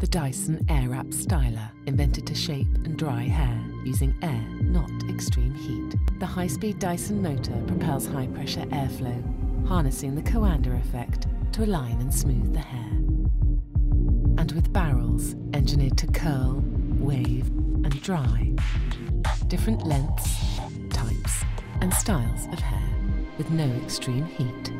The Dyson Airwrap Styler, invented to shape and dry hair using air, not extreme heat. The high-speed Dyson motor propels high-pressure airflow, harnessing the Coanda effect to align and smooth the hair. And with barrels engineered to curl, wave and dry, different lengths, types and styles of hair with no extreme heat.